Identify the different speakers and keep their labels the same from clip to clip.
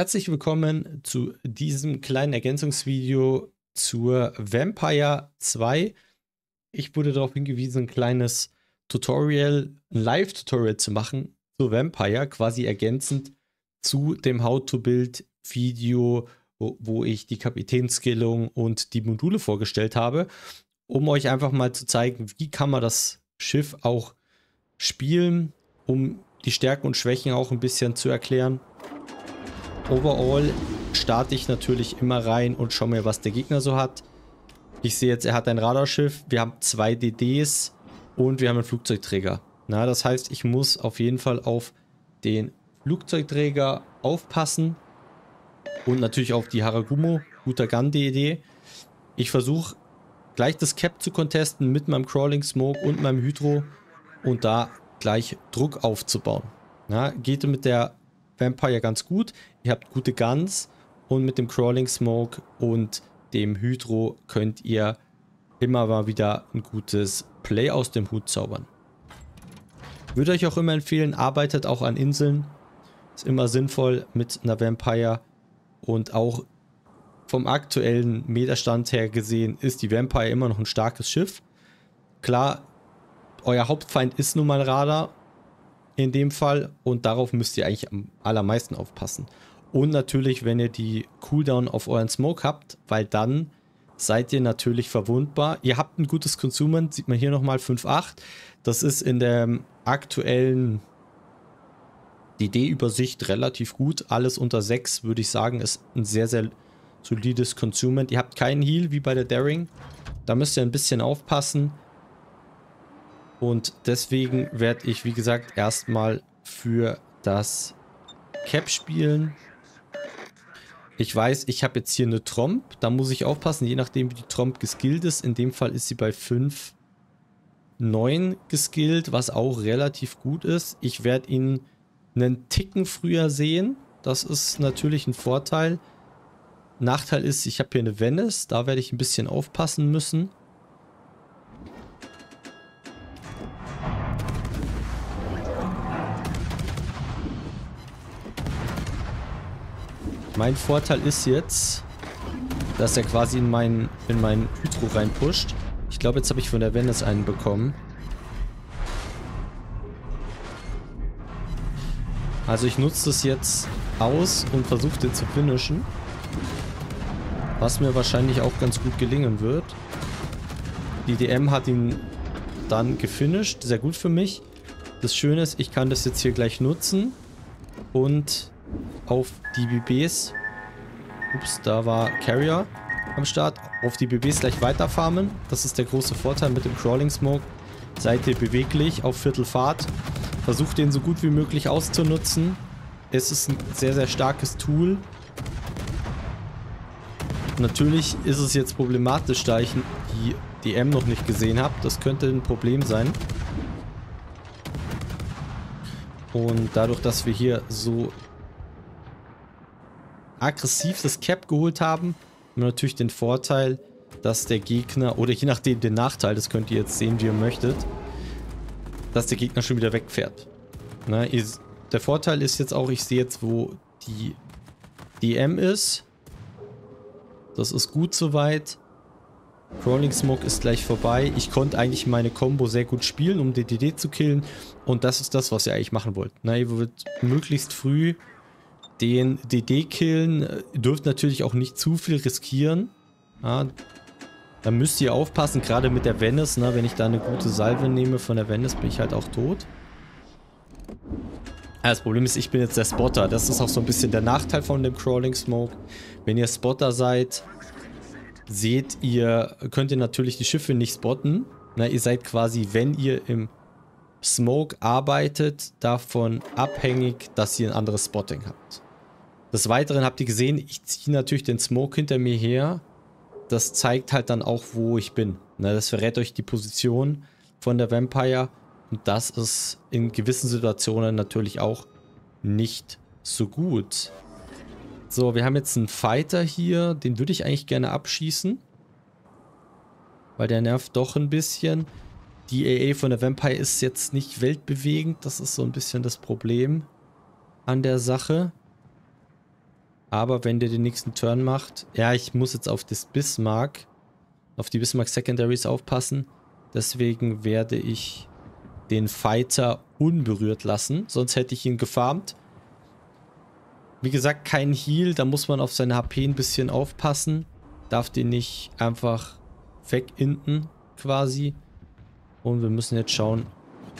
Speaker 1: Herzlich willkommen zu diesem kleinen Ergänzungsvideo zur Vampire 2. Ich wurde darauf hingewiesen, ein kleines Tutorial, ein Live-Tutorial zu machen zu Vampire, quasi ergänzend zu dem How-to-Build-Video, wo, wo, ich die Kapitänskillung und die Module vorgestellt habe, um euch einfach mal zu zeigen, wie kann man das Schiff auch spielen, um die Stärken und Schwächen auch ein bisschen zu erklären. Overall starte ich natürlich immer rein und schaue mir, was der Gegner so hat. Ich sehe jetzt, er hat ein Radarschiff, wir haben zwei DDs und wir haben einen Flugzeugträger. Na, das heißt, ich muss auf jeden Fall auf den Flugzeugträger aufpassen und natürlich auf die Haragumo, guter Gun-DD. Ich versuche gleich das Cap zu contesten mit meinem Crawling Smoke und meinem Hydro und da gleich Druck aufzubauen. Ja, geht mit der Vampire ganz gut. Ihr habt gute Guns und mit dem Crawling Smoke und dem Hydro könnt ihr immer mal wieder ein gutes Play aus dem Hut zaubern. Würde euch auch immer empfehlen, arbeitet auch an Inseln. Ist immer sinnvoll mit einer Vampire und auch vom aktuellen Meterstand her gesehen ist die Vampire immer noch ein starkes Schiff. Klar, euer Hauptfeind ist nun mal Radar in dem Fall und darauf müsst ihr eigentlich am allermeisten aufpassen. Und natürlich, wenn ihr die Cooldown auf euren Smoke habt, weil dann seid ihr natürlich verwundbar. Ihr habt ein gutes Consumant, sieht man hier nochmal 5.8. Das ist in der aktuellen DD-Übersicht relativ gut. Alles unter 6 würde ich sagen, ist ein sehr, sehr solides Consumant. Ihr habt keinen Heal wie bei der Daring. Da müsst ihr ein bisschen aufpassen. Und deswegen werde ich, wie gesagt, erstmal für das Cap spielen. Ich weiß, ich habe jetzt hier eine Tromp. Da muss ich aufpassen, je nachdem wie die Tromp geskillt ist. In dem Fall ist sie bei 5, 9 geskillt, was auch relativ gut ist. Ich werde ihn einen Ticken früher sehen. Das ist natürlich ein Vorteil. Nachteil ist, ich habe hier eine Venice. Da werde ich ein bisschen aufpassen müssen. Mein Vorteil ist jetzt, dass er quasi in meinen in mein Hydro reinpusht. Ich glaube, jetzt habe ich von der Venice einen bekommen. Also ich nutze das jetzt aus und versuche den zu finishen. Was mir wahrscheinlich auch ganz gut gelingen wird. Die DM hat ihn dann gefinisht. Sehr gut für mich. Das Schöne ist, ich kann das jetzt hier gleich nutzen. Und auf die BBs. Ups, da war Carrier am Start. Auf die BBs gleich weiterfarmen. Das ist der große Vorteil mit dem Crawling Smoke. Seid ihr beweglich auf Viertelfahrt. Versucht den so gut wie möglich auszunutzen. Es ist ein sehr, sehr starkes Tool. Natürlich ist es jetzt problematisch, da ich die DM noch nicht gesehen habe. Das könnte ein Problem sein. Und dadurch, dass wir hier so aggressiv das Cap geholt haben, haben wir natürlich den Vorteil, dass der Gegner, oder je nachdem den Nachteil, das könnt ihr jetzt sehen, wie ihr möchtet, dass der Gegner schon wieder wegfährt. Na, ihr, der Vorteil ist jetzt auch, ich sehe jetzt, wo die DM ist. Das ist gut soweit. Crawling Smoke ist gleich vorbei. Ich konnte eigentlich meine Combo sehr gut spielen, um DDD zu killen. Und das ist das, was ihr eigentlich machen wollt. Na, ihr wollt möglichst früh den DD killen. Ihr dürft natürlich auch nicht zu viel riskieren. Ja, da müsst ihr aufpassen, gerade mit der Venice. Ne? Wenn ich da eine gute Salve nehme von der Venice, bin ich halt auch tot. Das Problem ist, ich bin jetzt der Spotter. Das ist auch so ein bisschen der Nachteil von dem Crawling Smoke. Wenn ihr Spotter seid, seht ihr, könnt ihr natürlich die Schiffe nicht spotten. Na, ihr seid quasi, wenn ihr im Smoke arbeitet, davon abhängig, dass ihr ein anderes Spotting habt. Des Weiteren habt ihr gesehen, ich ziehe natürlich den Smoke hinter mir her. Das zeigt halt dann auch, wo ich bin. Na, das verrät euch die Position von der Vampire. Und das ist in gewissen Situationen natürlich auch nicht so gut. So, wir haben jetzt einen Fighter hier. Den würde ich eigentlich gerne abschießen. Weil der nervt doch ein bisschen. Die AA von der Vampire ist jetzt nicht weltbewegend. Das ist so ein bisschen das Problem an der Sache. Aber wenn der den nächsten Turn macht, ja, ich muss jetzt auf das Bismarck, auf die Bismarck Secondaries aufpassen. Deswegen werde ich den Fighter unberührt lassen. Sonst hätte ich ihn gefarmt. Wie gesagt, kein Heal. Da muss man auf seine HP ein bisschen aufpassen. Darf den nicht einfach weginten quasi. Und wir müssen jetzt schauen,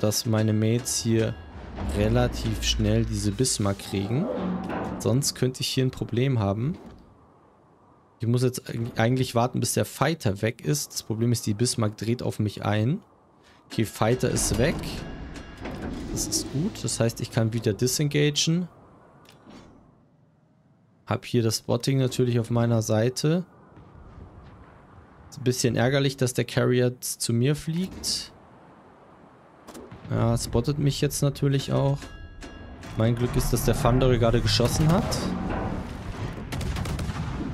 Speaker 1: dass meine Mates hier relativ schnell diese Bismarck kriegen. Sonst könnte ich hier ein Problem haben. Ich muss jetzt eigentlich warten, bis der Fighter weg ist. Das Problem ist, die Bismarck dreht auf mich ein. Okay, Fighter ist weg. Das ist gut. Das heißt, ich kann wieder disengagen. Hab hier das Spotting natürlich auf meiner Seite. Ist ein bisschen ärgerlich, dass der Carrier zu mir fliegt. Ja, spottet mich jetzt natürlich auch. Mein Glück ist, dass der Thunder gerade geschossen hat.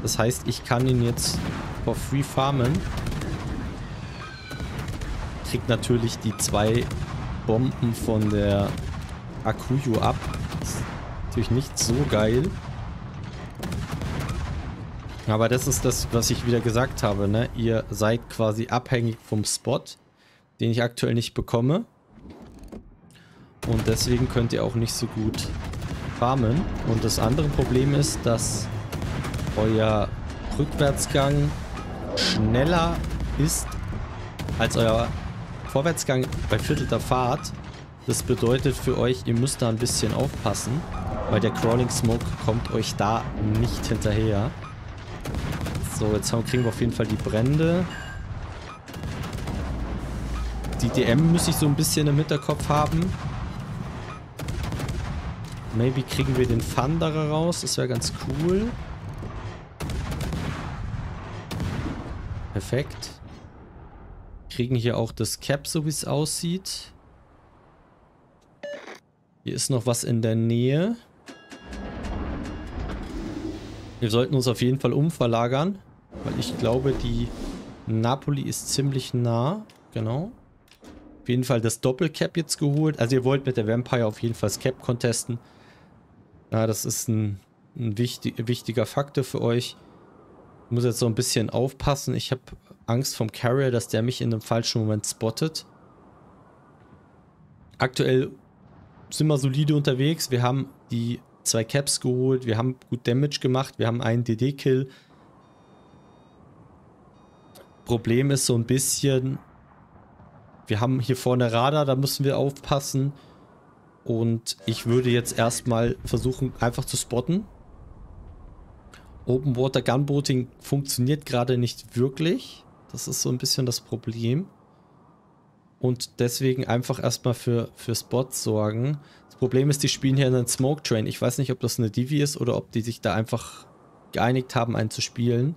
Speaker 1: Das heißt, ich kann ihn jetzt for free farmen. Kriegt natürlich die zwei Bomben von der Akuyo ab. Ist natürlich nicht so geil. Aber das ist das, was ich wieder gesagt habe, ne? Ihr seid quasi abhängig vom Spot, den ich aktuell nicht bekomme. Und deswegen könnt ihr auch nicht so gut farmen. Und das andere Problem ist, dass euer Rückwärtsgang schneller ist als euer Vorwärtsgang bei viertelter Fahrt. Das bedeutet für euch, ihr müsst da ein bisschen aufpassen, weil der Crawling Smoke kommt euch da nicht hinterher. So, jetzt kriegen wir auf jeden Fall die Brände. Die DM muss ich so ein bisschen im Hinterkopf haben. Maybe kriegen wir den Thunderer raus. Das wäre ganz cool. Perfekt. Kriegen hier auch das Cap, so wie es aussieht. Hier ist noch was in der Nähe. Wir sollten uns auf jeden Fall umverlagern. Weil ich glaube, die Napoli ist ziemlich nah. Genau. Auf jeden Fall das Doppelcap jetzt geholt. Also ihr wollt mit der Vampire auf jeden Fall das Cap contesten. Ja, das ist ein, ein wichtig, wichtiger Faktor für euch. Ich muss jetzt so ein bisschen aufpassen. Ich habe Angst vom Carrier, dass der mich in einem falschen Moment spottet. Aktuell sind wir solide unterwegs. Wir haben die zwei Caps geholt. Wir haben gut Damage gemacht. Wir haben einen DD-Kill. Problem ist so ein bisschen, wir haben hier vorne Radar, da müssen wir aufpassen. Und ich würde jetzt erstmal versuchen, einfach zu spotten. Open Water Gunboating funktioniert gerade nicht wirklich. Das ist so ein bisschen das Problem. Und deswegen einfach erstmal für, für Spots sorgen. Das Problem ist, die spielen hier einen Smoke Train. Ich weiß nicht, ob das eine Divi ist oder ob die sich da einfach geeinigt haben, einen zu spielen.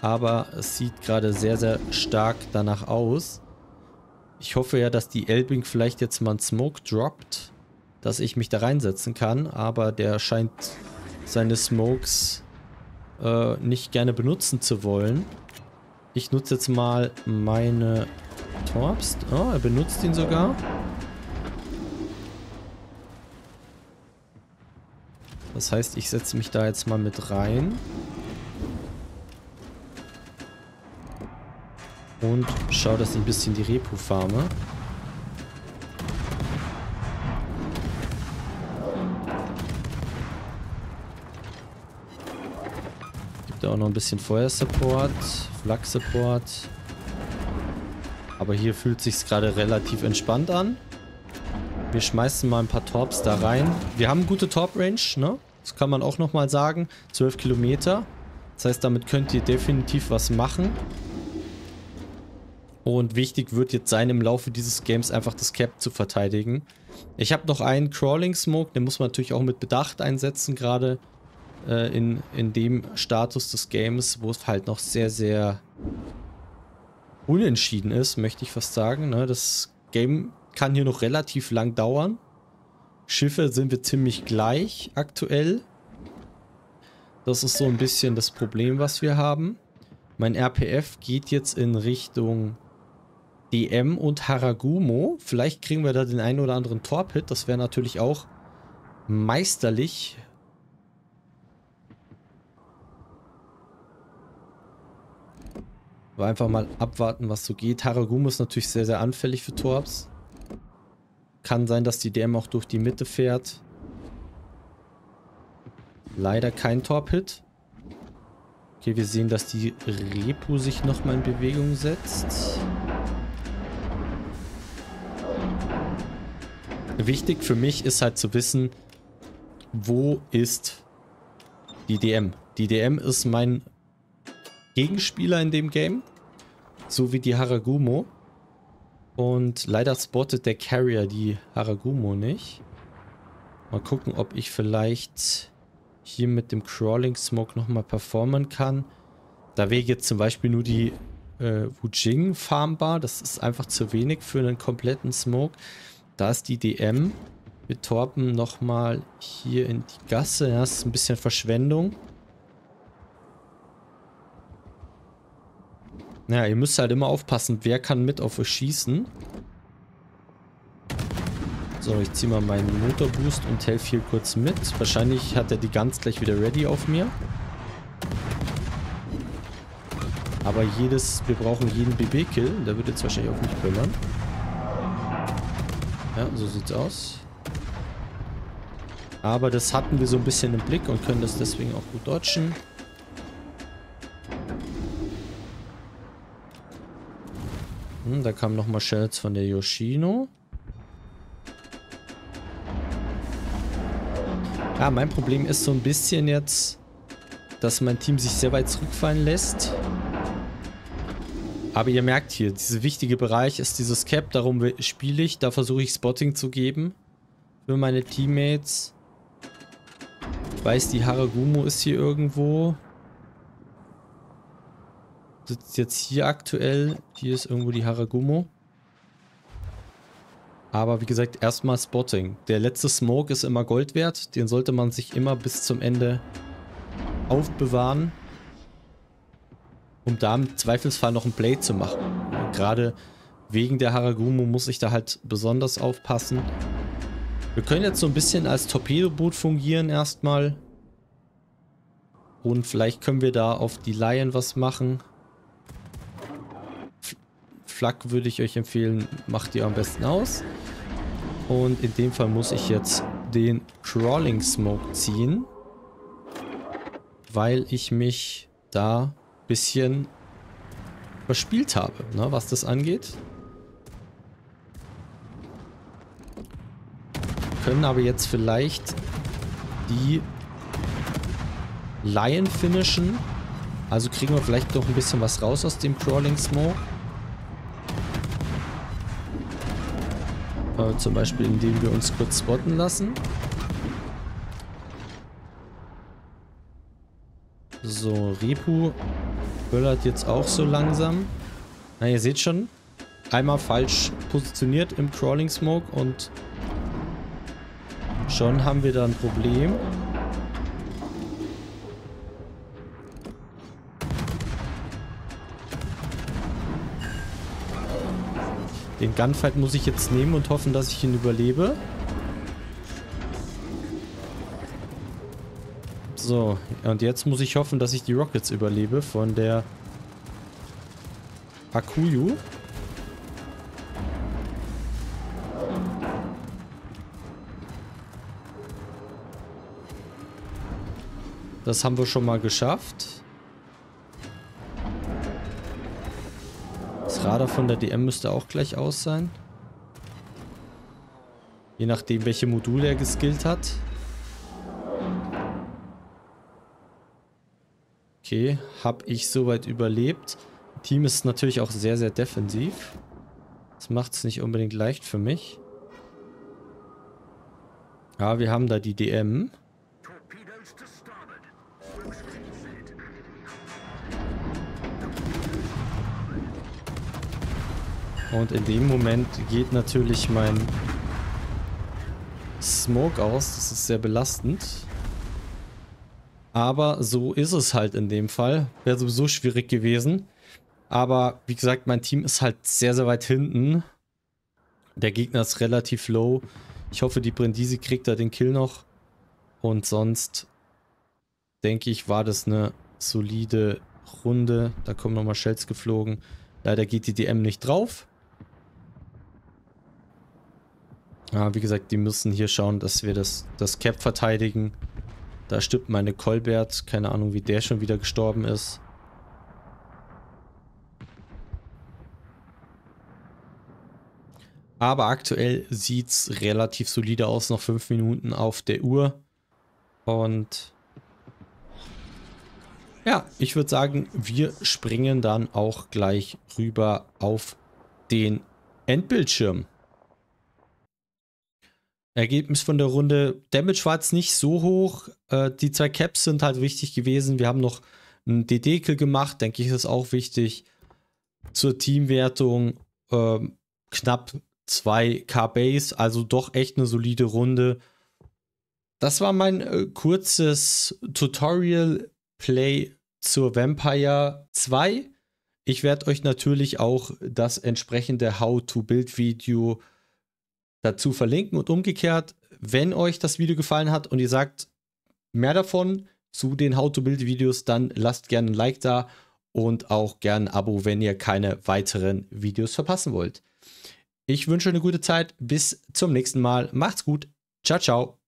Speaker 1: Aber es sieht gerade sehr, sehr stark danach aus. Ich hoffe ja, dass die Elbing vielleicht jetzt mal einen Smoke droppt dass ich mich da reinsetzen kann, aber der scheint seine Smokes äh, nicht gerne benutzen zu wollen. Ich nutze jetzt mal meine Torps. Oh, er benutzt ihn sogar. Das heißt, ich setze mich da jetzt mal mit rein. Und schaue, dass ich ein bisschen die Repo farme. Da auch noch ein bisschen Feuersupport, Flak-Support. Aber hier fühlt sich gerade relativ entspannt an. Wir schmeißen mal ein paar Torps da rein. Wir haben gute Torp-Range, ne? Das kann man auch nochmal sagen. 12 Kilometer. Das heißt, damit könnt ihr definitiv was machen. Und wichtig wird jetzt sein, im Laufe dieses Games einfach das Cap zu verteidigen. Ich habe noch einen Crawling Smoke, den muss man natürlich auch mit Bedacht einsetzen, gerade äh, in, in dem Status des Games, wo es halt noch sehr, sehr unentschieden ist, möchte ich fast sagen. Ne? Das Game kann hier noch relativ lang dauern. Schiffe sind wir ziemlich gleich aktuell. Das ist so ein bisschen das Problem, was wir haben. Mein RPF geht jetzt in Richtung DM und Haragumo. Vielleicht kriegen wir da den einen oder anderen Torpit. Das wäre natürlich auch meisterlich Aber einfach mal abwarten, was so geht. Haragumo ist natürlich sehr, sehr anfällig für Torps. Kann sein, dass die DM auch durch die Mitte fährt. Leider kein Torp-Hit. Okay, wir sehen, dass die Repu sich nochmal in Bewegung setzt. Wichtig für mich ist halt zu wissen, wo ist die DM. Die DM ist mein Gegenspieler in dem Game, so wie die Haragumo. Und leider spottet der Carrier die Haragumo nicht. Mal gucken, ob ich vielleicht hier mit dem Crawling Smoke nochmal performen kann. Da wäre jetzt zum Beispiel nur die äh, Wujing farmbar. Das ist einfach zu wenig für einen kompletten Smoke. Da ist die DM. Wir torpen nochmal hier in die Gasse. Ja, das ist ein bisschen Verschwendung. Naja, ihr müsst halt immer aufpassen, wer kann mit auf euch schießen. So, ich ziehe mal meinen Motorboost und helfe hier kurz mit. Wahrscheinlich hat er die ganz gleich wieder ready auf mir. Aber jedes, wir brauchen jeden BB-Kill. Der wird jetzt wahrscheinlich auf mich böllern. Ja, so sieht's aus. Aber das hatten wir so ein bisschen im Blick und können das deswegen auch gut dodgen. Hm, da kamen nochmal Shells von der Yoshino. Ja, mein Problem ist so ein bisschen jetzt, dass mein Team sich sehr weit zurückfallen lässt. Aber ihr merkt hier, dieser wichtige Bereich ist dieses Cap, darum spiele ich. Da versuche ich Spotting zu geben für meine Teammates. Ich weiß, die Haragumo ist hier irgendwo. Sitzt jetzt hier aktuell. Hier ist irgendwo die Haragumo. Aber wie gesagt, erstmal Spotting. Der letzte Smoke ist immer Gold wert. Den sollte man sich immer bis zum Ende aufbewahren. Um da im Zweifelsfall noch ein Play zu machen. Gerade wegen der Haragumo muss ich da halt besonders aufpassen. Wir können jetzt so ein bisschen als Torpedoboot fungieren erstmal. Und vielleicht können wir da auf die Lion was machen. Flak würde ich euch empfehlen, macht ihr am besten aus. Und in dem Fall muss ich jetzt den Crawling Smoke ziehen. Weil ich mich da ein bisschen verspielt habe, ne, was das angeht. können aber jetzt vielleicht die Lion finishen. Also kriegen wir vielleicht doch ein bisschen was raus aus dem Crawling Smoke. Äh, zum Beispiel, indem wir uns kurz spotten lassen. So, Repu böllert jetzt auch so langsam. Na, ihr seht schon, einmal falsch positioniert im Crawling Smoke und schon haben wir da ein Problem. Den Gunfight muss ich jetzt nehmen und hoffen, dass ich ihn überlebe. So, und jetzt muss ich hoffen, dass ich die Rockets überlebe von der Akuyu. Das haben wir schon mal geschafft. Radar von der DM müsste auch gleich aus sein. Je nachdem, welche Module er geskillt hat. Okay, habe ich soweit überlebt. Team ist natürlich auch sehr, sehr defensiv. Das macht es nicht unbedingt leicht für mich. Ja, wir haben da die DM. Und in dem Moment geht natürlich mein Smoke aus. Das ist sehr belastend. Aber so ist es halt in dem Fall. Wäre sowieso schwierig gewesen. Aber wie gesagt, mein Team ist halt sehr, sehr weit hinten. Der Gegner ist relativ low. Ich hoffe, die Brindisi kriegt da den Kill noch. Und sonst denke ich, war das eine solide Runde. Da kommen nochmal Shells geflogen. Leider geht die DM nicht drauf. Ja, wie gesagt, die müssen hier schauen, dass wir das, das Cap verteidigen. Da stirbt meine Colbert. Keine Ahnung, wie der schon wieder gestorben ist. Aber aktuell sieht es relativ solide aus. Noch 5 Minuten auf der Uhr. Und ja, ich würde sagen, wir springen dann auch gleich rüber auf den Endbildschirm. Ergebnis von der Runde. Damage war jetzt nicht so hoch. Äh, die zwei Caps sind halt wichtig gewesen. Wir haben noch einen DD-Kill gemacht, denke ich, ist auch wichtig. Zur Teamwertung äh, knapp 2k Base, also doch echt eine solide Runde. Das war mein äh, kurzes Tutorial-Play zur Vampire 2. Ich werde euch natürlich auch das entsprechende How-to-Build-Video dazu verlinken und umgekehrt, wenn euch das Video gefallen hat und ihr sagt mehr davon zu den How-to-Build-Videos, dann lasst gerne ein Like da und auch gerne ein Abo, wenn ihr keine weiteren Videos verpassen wollt. Ich wünsche eine gute Zeit. Bis zum nächsten Mal. Macht's gut. Ciao, ciao.